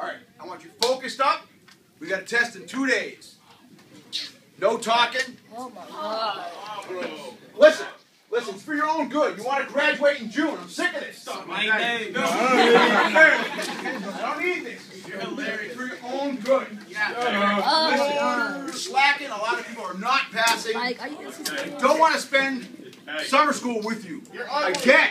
All right, I want you focused up. We got a test in two days. No talking. Oh my oh, god. Listen, listen, it's for your own good. You want to graduate in June. I'm sick of this stuff. My name. No, I don't need this. It's for your own good. Uh, oh, Listen, you're slacking. A lot of people are not passing. Mike, are you gonna Don't want to spend summer school with you. Again.